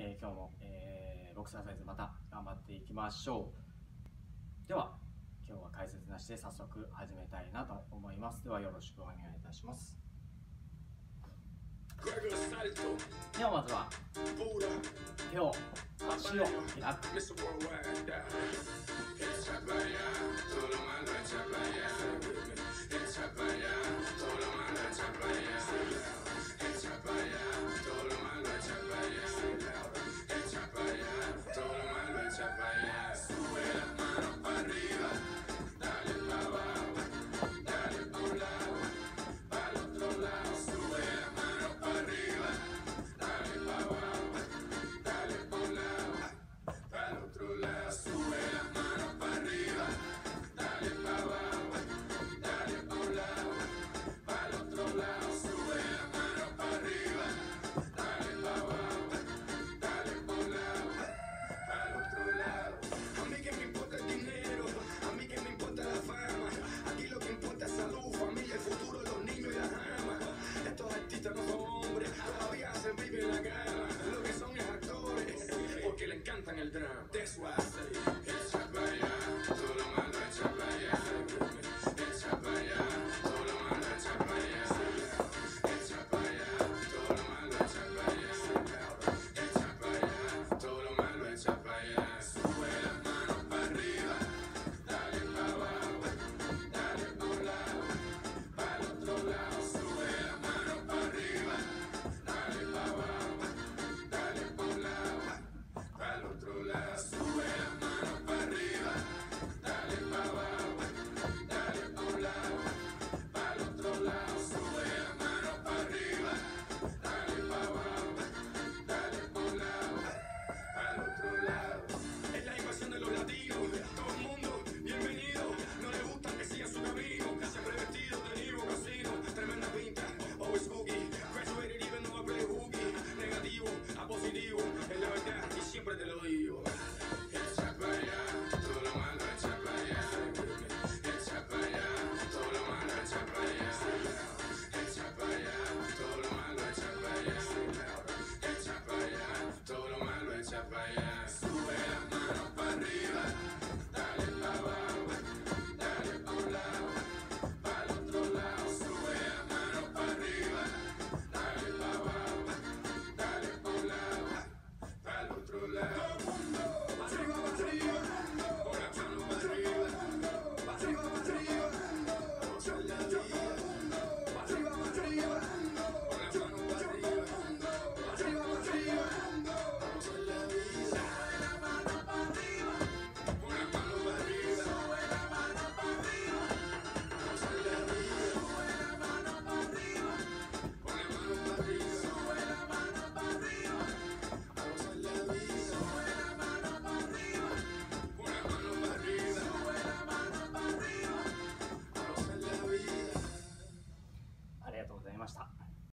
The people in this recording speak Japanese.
えー今日も、えーボクサーサイズまた頑張っていきましょう。では今日は解説なしで早速始めたいなと思います。ではよろしくお願いいたします。ではまずは手を足を開く。cantan el drama. That's why